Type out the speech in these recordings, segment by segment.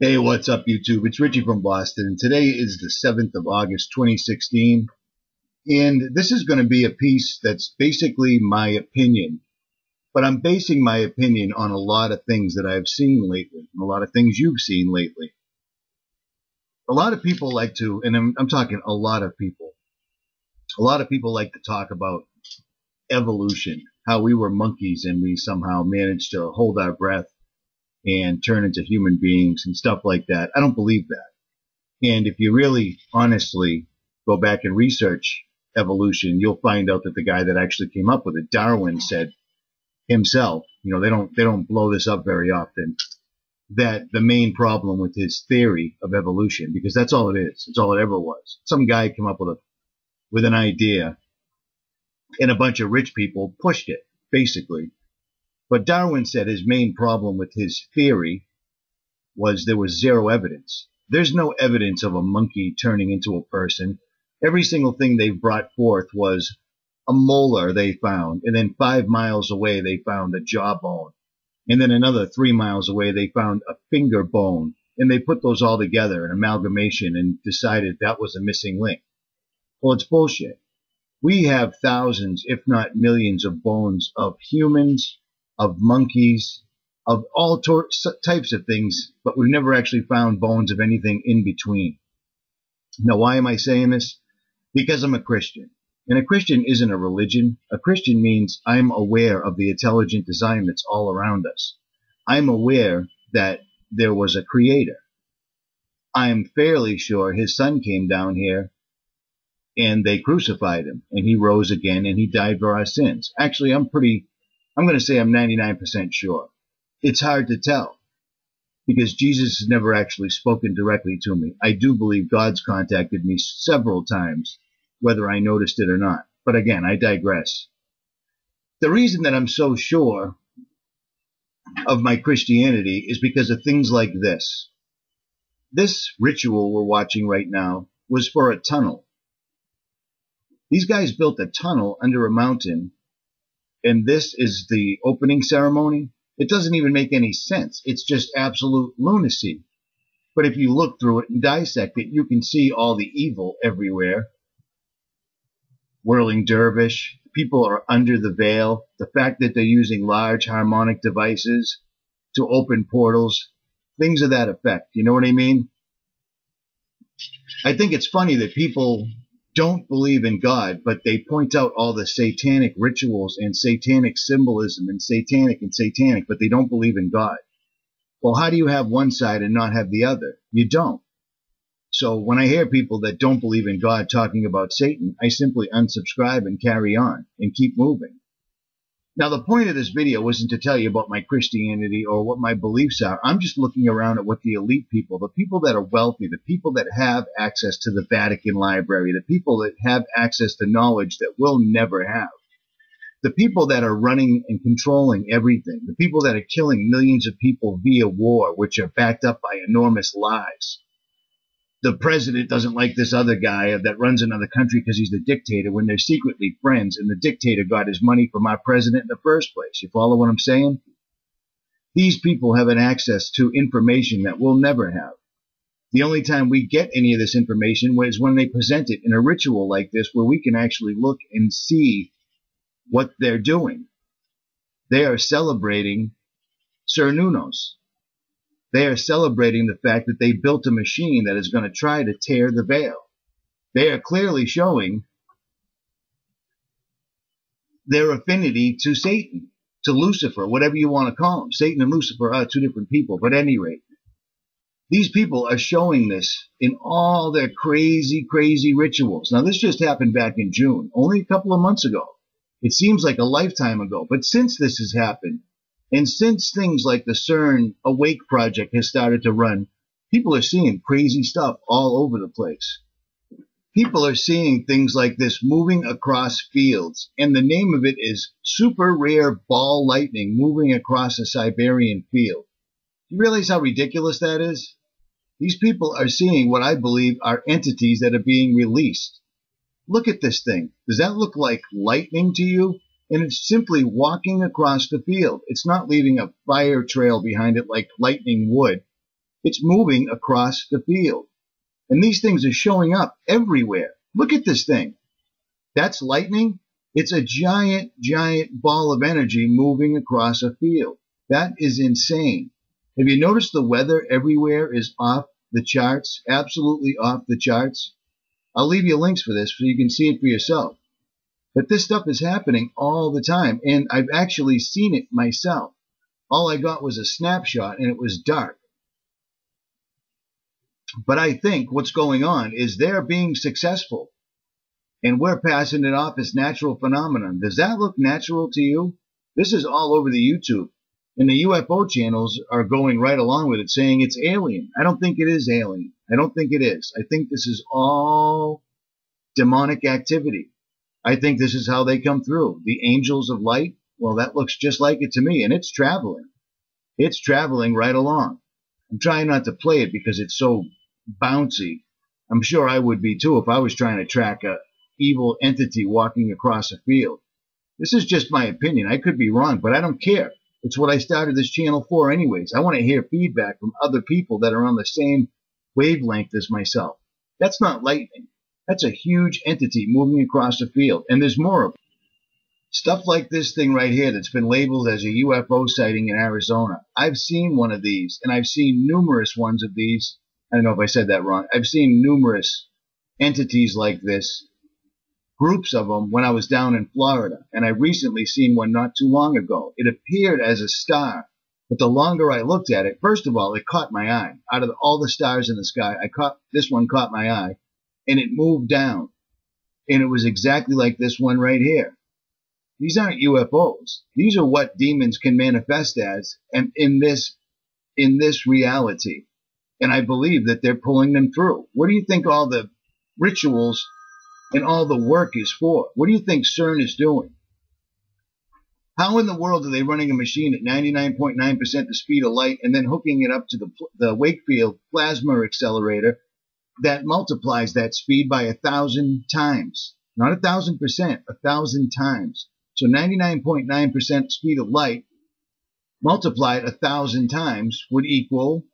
Hey, what's up, YouTube? It's Richie from Boston, and today is the 7th of August, 2016. And this is going to be a piece that's basically my opinion, but I'm basing my opinion on a lot of things that I've seen lately, and a lot of things you've seen lately. A lot of people like to, and I'm, I'm talking a lot of people, a lot of people like to talk about evolution, how we were monkeys and we somehow managed to hold our breath and turn into human beings and stuff like that. I don't believe that. And if you really honestly go back and research evolution, you'll find out that the guy that actually came up with it, Darwin, said himself, you know, they don't they don't blow this up very often, that the main problem with his theory of evolution, because that's all it is, it's all it ever was. Some guy came up with a with an idea and a bunch of rich people pushed it, basically. But Darwin said his main problem with his theory was there was zero evidence. There's no evidence of a monkey turning into a person. Every single thing they brought forth was a molar they found, and then five miles away they found a jawbone, and then another three miles away they found a finger bone, and they put those all together, an amalgamation, and decided that was a missing link. Well, it's bullshit. We have thousands, if not millions, of bones of humans, of monkeys, of all tor- types of things, but we've never actually found bones of anything in between. Now, why am I saying this? Because I'm a Christian. And a Christian isn't a religion. A Christian means I'm aware of the intelligent design that's all around us. I'm aware that there was a creator. I'm fairly sure his son came down here and they crucified him and he rose again and he died for our sins. Actually, I'm pretty I'm going to say I'm 99% sure. It's hard to tell because Jesus has never actually spoken directly to me. I do believe God's contacted me several times, whether I noticed it or not. But again, I digress. The reason that I'm so sure of my Christianity is because of things like this. This ritual we're watching right now was for a tunnel. These guys built a tunnel under a mountain and this is the opening ceremony, it doesn't even make any sense. It's just absolute lunacy. But if you look through it and dissect it, you can see all the evil everywhere. Whirling dervish, people are under the veil, the fact that they're using large harmonic devices to open portals, things of that effect. You know what I mean? I think it's funny that people don't believe in God, but they point out all the satanic rituals and satanic symbolism and satanic and satanic, but they don't believe in God. Well, how do you have one side and not have the other? You don't. So when I hear people that don't believe in God talking about Satan, I simply unsubscribe and carry on and keep moving. Now, the point of this video wasn't to tell you about my Christianity or what my beliefs are. I'm just looking around at what the elite people, the people that are wealthy, the people that have access to the Vatican Library, the people that have access to knowledge that we'll never have, the people that are running and controlling everything, the people that are killing millions of people via war, which are backed up by enormous lies the president doesn't like this other guy that runs another country because he's the dictator when they're secretly friends and the dictator got his money from our president in the first place. You follow what I'm saying? These people have an access to information that we'll never have. The only time we get any of this information is when they present it in a ritual like this where we can actually look and see what they're doing. They are celebrating Cernunnos. They are celebrating the fact that they built a machine that is going to try to tear the veil. They are clearly showing their affinity to Satan, to Lucifer, whatever you want to call him. Satan and Lucifer are two different people, but at any rate, these people are showing this in all their crazy, crazy rituals. Now, this just happened back in June, only a couple of months ago. It seems like a lifetime ago, but since this has happened, and since things like the CERN Awake project has started to run, people are seeing crazy stuff all over the place. People are seeing things like this moving across fields, and the name of it is super rare ball lightning moving across a Siberian field. You realize how ridiculous that is? These people are seeing what I believe are entities that are being released. Look at this thing. Does that look like lightning to you? And it's simply walking across the field. It's not leaving a fire trail behind it like lightning would. It's moving across the field. And these things are showing up everywhere. Look at this thing. That's lightning. It's a giant, giant ball of energy moving across a field. That is insane. Have you noticed the weather everywhere is off the charts? Absolutely off the charts. I'll leave you links for this so you can see it for yourself. But this stuff is happening all the time, and I've actually seen it myself. All I got was a snapshot, and it was dark. But I think what's going on is they're being successful, and we're passing it off as natural phenomenon. Does that look natural to you? This is all over the YouTube. And the UFO channels are going right along with it, saying it's alien. I don't think it is alien. I don't think it is. I think this is all demonic activity. I think this is how they come through. The angels of light, well, that looks just like it to me, and it's traveling. It's traveling right along. I'm trying not to play it because it's so bouncy. I'm sure I would be too if I was trying to track a evil entity walking across a field. This is just my opinion. I could be wrong, but I don't care. It's what I started this channel for anyways. I want to hear feedback from other people that are on the same wavelength as myself. That's not lightning. That's a huge entity moving across the field. And there's more of them. Stuff like this thing right here that's been labeled as a UFO sighting in Arizona. I've seen one of these, and I've seen numerous ones of these. I don't know if I said that wrong. I've seen numerous entities like this groups of them when I was down in Florida, and I recently seen one not too long ago. It appeared as a star, but the longer I looked at it, first of all, it caught my eye. Out of all the stars in the sky, I caught this one caught my eye, and it moved down, and it was exactly like this one right here. These aren't UFOs. These are what demons can manifest as, and in this in this reality. And I believe that they're pulling them through. What do you think all the rituals and all the work is for. What do you think CERN is doing? How in the world are they running a machine at 99.9% the speed of light and then hooking it up to the, the Wakefield plasma accelerator that multiplies that speed by a thousand times? Not a thousand percent, a thousand times. So 99.9% speed of light multiplied a thousand times would equal,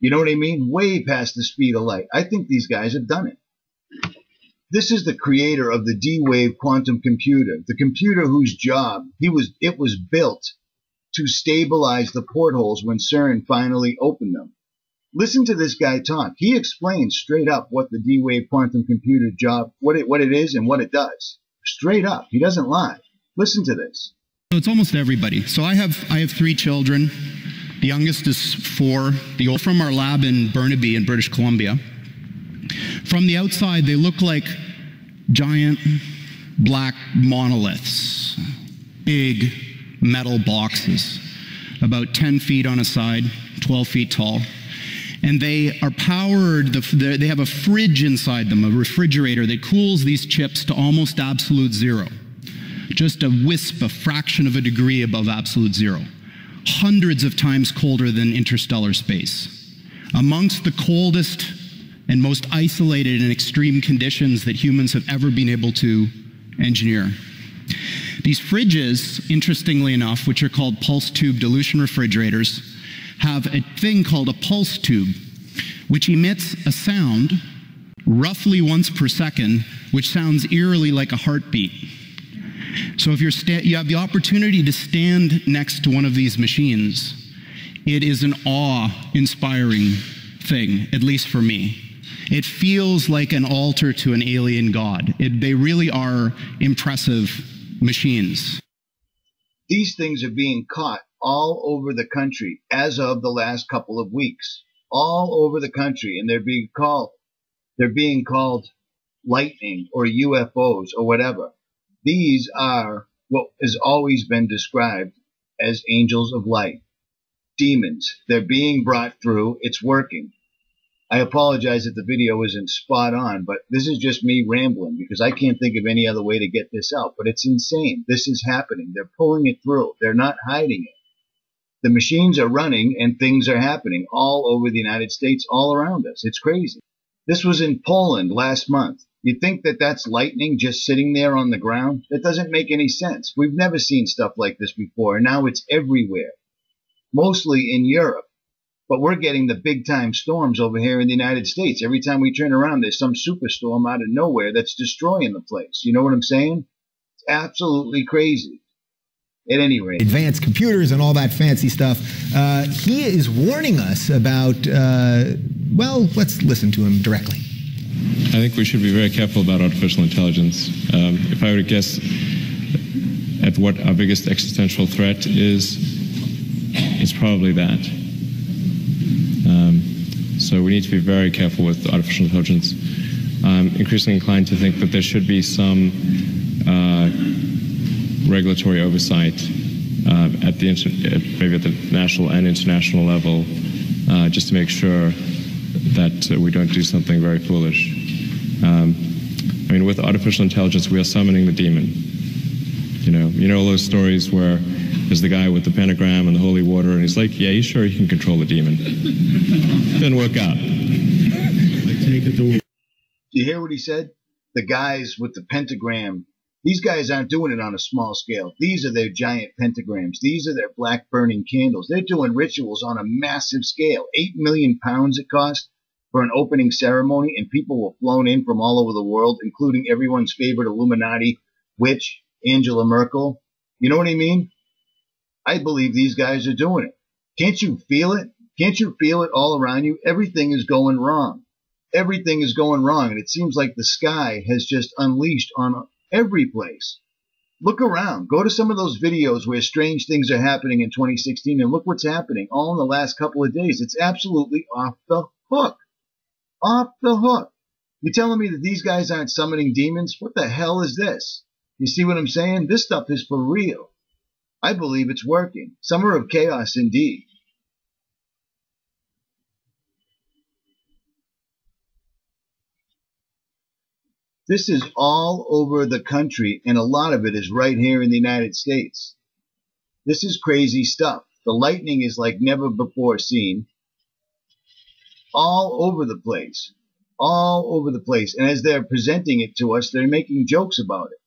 you know what I mean? Way past the speed of light. I think these guys have done it. This is the creator of the D-Wave quantum computer, the computer whose job he was it was built to stabilize the portholes when CERN finally opened them. Listen to this guy talk. He explains straight up what the D-Wave quantum computer job, what it what it is and what it does. Straight up. He doesn't lie. Listen to this. So it's almost everybody. So I have I have three children. The youngest is four. The old from our lab in Burnaby in British Columbia. From the outside, they look like giant black monoliths, big metal boxes, about 10 feet on a side, 12 feet tall. And they are powered, they have a fridge inside them, a refrigerator that cools these chips to almost absolute zero. Just a wisp, a fraction of a degree above absolute zero. Hundreds of times colder than interstellar space. Amongst the coldest and most isolated and extreme conditions that humans have ever been able to engineer. These fridges, interestingly enough, which are called pulse tube dilution refrigerators, have a thing called a pulse tube, which emits a sound roughly once per second, which sounds eerily like a heartbeat. So if you're you have the opportunity to stand next to one of these machines, it is an awe-inspiring thing, at least for me. It feels like an altar to an alien god. It, they really are impressive machines. These things are being caught all over the country as of the last couple of weeks. All over the country, and they're being called they're being called lightning or UFOs or whatever. These are what has always been described as angels of light, demons. They're being brought through. It's working. I apologize that the video isn't spot on, but this is just me rambling because I can't think of any other way to get this out. But it's insane. This is happening. They're pulling it through. They're not hiding it. The machines are running and things are happening all over the United States, all around us. It's crazy. This was in Poland last month. You think that that's lightning just sitting there on the ground? That doesn't make any sense. We've never seen stuff like this before, and now it's everywhere. Mostly in Europe But we're getting the big time storms over here in the United States. Every time we turn around, there's some superstorm out of nowhere that's destroying the place. You know what I'm saying? It's absolutely crazy. At any rate, advanced computers and all that fancy stuff. Uh, he is warning us about, uh, well, let's listen to him directly. I think we should be very careful about artificial intelligence. Um, if I were to guess at what our biggest existential threat is, it's probably that. Um, so we need to be very careful with artificial intelligence. I'm increasingly inclined to think that there should be some regulatory oversight uh, at the maybe at the national and international level, uh, just to make sure that uh, we don't do something very foolish. Um, I mean, with artificial intelligence, we are summoning the demon. You know, you know all those stories where is the guy with the pentagram and the holy water, and he's like, yeah, he's sure he can control the demon. Didn't work out. Do you hear what he said? The guys with the pentagram. These guys aren't doing it on a small scale. These are their giant pentagrams. These are their black burning candles. They're doing rituals on a massive scale. Eight million pounds it cost for an opening ceremony, and people were flown in from all over the world, including everyone's favorite Illuminati witch, Angela Merkel. You know what I mean? I believe these guys are doing it. Can't you feel it? Can't you feel it all around you? Everything is going wrong. Everything is going wrong. And it seems like the sky has just unleashed on every place. Look around. Go to some of those videos where strange things are happening in 2016 and look what's happening all in the last couple of days. It's absolutely off the hook. Off the hook. You're telling me that these guys aren't summoning demons? What the hell is this? You see what I'm saying? This stuff is for real. I believe it's working. Summer of chaos indeed. This is all over the country, and a lot of it is right here in the United States. This is crazy stuff. The lightning is like never before seen. All over the place. All over the place. And as they're presenting it to us, they're making jokes about it.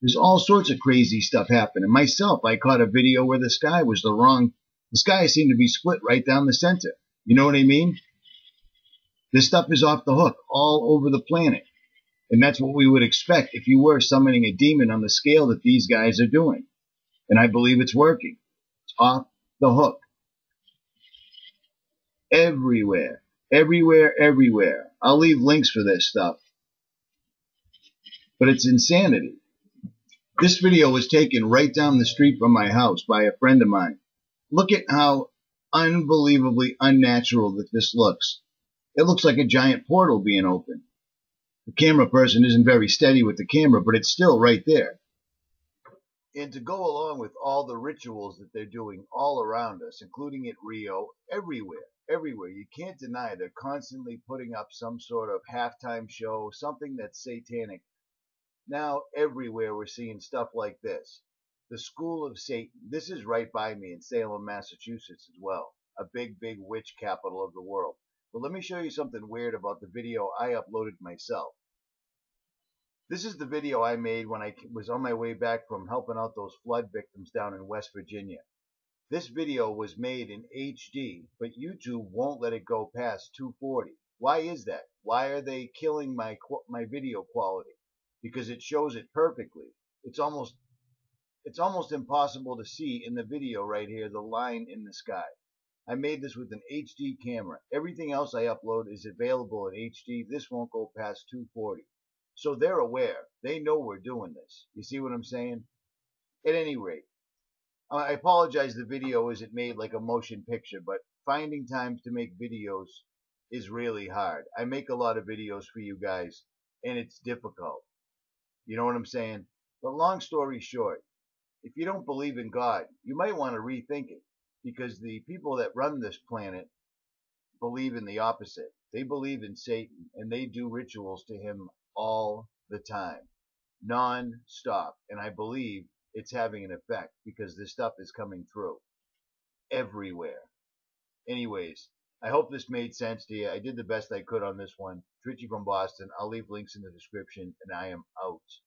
There's all sorts of crazy stuff happening. Myself, I caught a video where the sky was the wrong, the sky seemed to be split right down the center. You know what I mean? This stuff is off the hook all over the planet. And that's what we would expect if you were summoning a demon on the scale that these guys are doing. And I believe it's working. It's off the hook. Everywhere. Everywhere, everywhere. I'll leave links for this stuff. But it's insanity. This video was taken right down the street from my house by a friend of mine. Look at how unbelievably unnatural that this looks. It looks like a giant portal being opened. The camera person isn't very steady with the camera, but it's still right there. And to go along with all the rituals that they're doing all around us, including at Rio, everywhere, everywhere, you can't deny they're constantly putting up some sort of halftime show, something that's satanic now, everywhere we're seeing stuff like this. The School of Satan. This is right by me in Salem, Massachusetts as well. A big, big witch capital of the world. But let me show you something weird about the video I uploaded myself. This is the video I made when I was on my way back from helping out those flood victims down in West Virginia. This video was made in HD, but YouTube won't let it go past 240. Why is that? Why are they killing my my video quality? because it shows it perfectly. It's almost it's almost impossible to see in the video right here the line in the sky. I made this with an HD camera. Everything else I upload is available in HD. This won't go past 240. So they're aware. They know we're doing this. You see what I'm saying? At any rate, I apologize the video isn't made like a motion picture, but finding times to make videos is really hard. I make a lot of videos for you guys, and it's difficult. You know what I'm saying? But long story short, if you don't believe in God, you might want to rethink it because the people that run this planet believe in the opposite. They believe in Satan and they do rituals to him all the time, non stop. And I believe it's having an effect because this stuff is coming through everywhere. Anyways, I hope this made sense to you. I did the best I could on this one. Richie from Boston. I'll leave links in the description, and I am out.